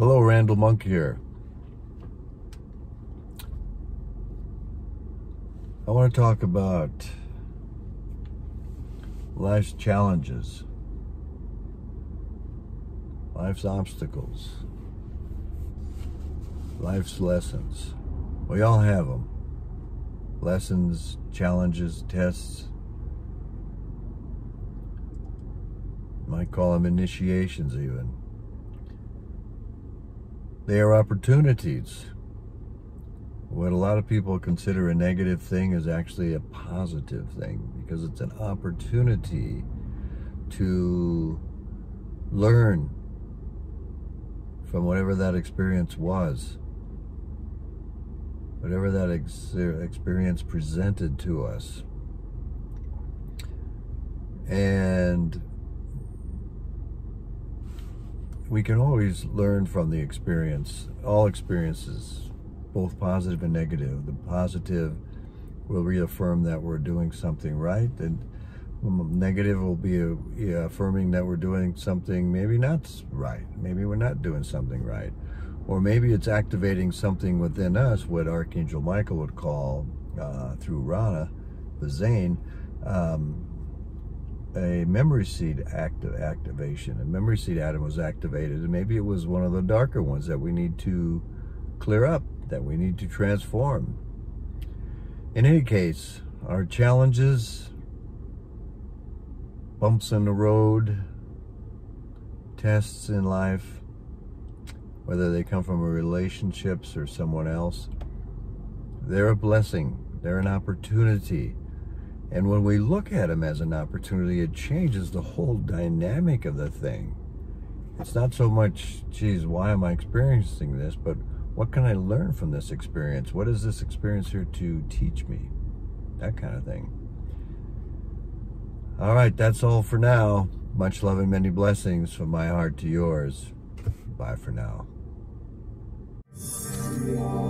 Hello, Randall Monk here. I want to talk about life's challenges, life's obstacles, life's lessons. We all have them. Lessons, challenges, tests. Might call them initiations even. They are opportunities. What a lot of people consider a negative thing is actually a positive thing because it's an opportunity to learn from whatever that experience was, whatever that ex experience presented to us. And we can always learn from the experience, all experiences, both positive and negative. The positive will reaffirm that we're doing something right, and negative will be affirming that we're doing something maybe not right. Maybe we're not doing something right. Or maybe it's activating something within us, what Archangel Michael would call, uh, through Rana, the Zane, um, a memory seed active activation. A memory seed atom was activated, and maybe it was one of the darker ones that we need to clear up, that we need to transform. In any case, our challenges, bumps in the road, tests in life, whether they come from relationships or someone else, they're a blessing. They're an opportunity and when we look at them as an opportunity, it changes the whole dynamic of the thing. It's not so much, geez, why am I experiencing this, but what can I learn from this experience? What is this experience here to teach me? That kind of thing. All right, that's all for now. Much love and many blessings from my heart to yours. Bye for now. Amen.